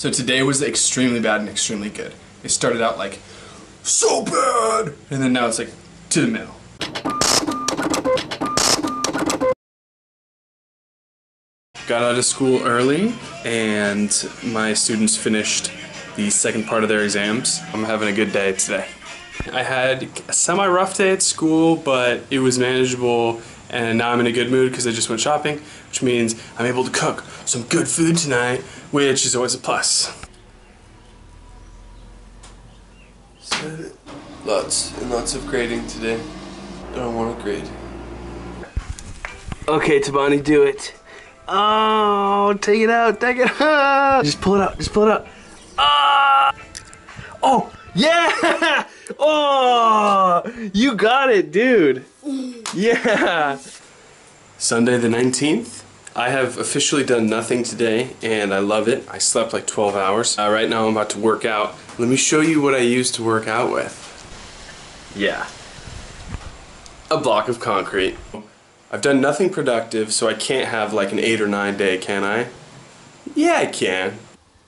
So today was extremely bad and extremely good. It started out like, so bad! And then now it's like, to the middle. Got out of school early and my students finished the second part of their exams. I'm having a good day today. I had a semi-rough day at school, but it was manageable and now I'm in a good mood because I just went shopping, which means I'm able to cook some good food tonight, which is always a plus. So, lots and lots of grading today. I don't want to grade. Okay, Tabani, do it. Oh, take it out, take it out. Just pull it out, just pull it out. Ah! Oh, yeah! Oh, you got it, dude. Yeah. Sunday the 19th. I have officially done nothing today and I love it. I slept like 12 hours. Uh, right now I'm about to work out. Let me show you what I used to work out with. Yeah. A block of concrete. I've done nothing productive so I can't have like an 8 or 9 day, can I? Yeah, I can.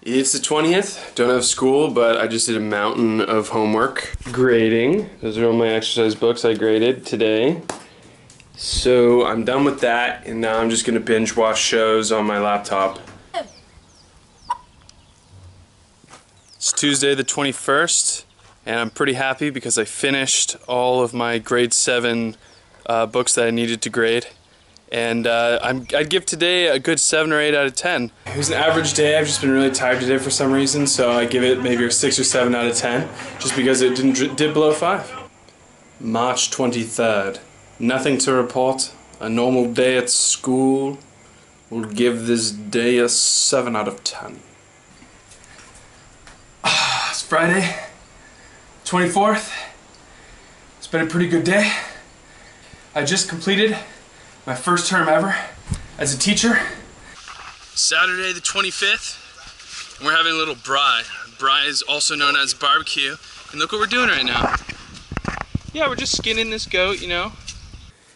It's the 20th, don't have school, but I just did a mountain of homework. Grading, those are all my exercise books I graded today. So I'm done with that, and now I'm just gonna binge watch shows on my laptop. It's Tuesday the 21st, and I'm pretty happy because I finished all of my grade 7 uh, books that I needed to grade and uh, i would give today a good 7 or 8 out of 10. It was an average day, I've just been really tired today for some reason, so I give it maybe a 6 or 7 out of 10, just because it didn't did below 5. March 23rd. Nothing to report. A normal day at school. We'll give this day a 7 out of 10. it's Friday, 24th. It's been a pretty good day. I just completed my first term ever as a teacher. Saturday the 25th, we're having a little braai. Braai is also known as barbecue. And look what we're doing right now. Yeah, we're just skinning this goat, you know.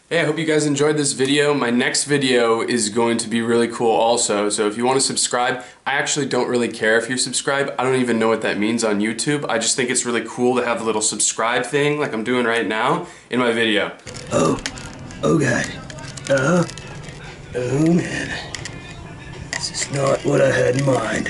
Hey, I hope you guys enjoyed this video. My next video is going to be really cool also, so if you want to subscribe, I actually don't really care if you subscribe. I don't even know what that means on YouTube. I just think it's really cool to have the little subscribe thing like I'm doing right now in my video. Oh, oh god. Uh, oh man. This is not what I had in mind.